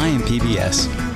I am PBS.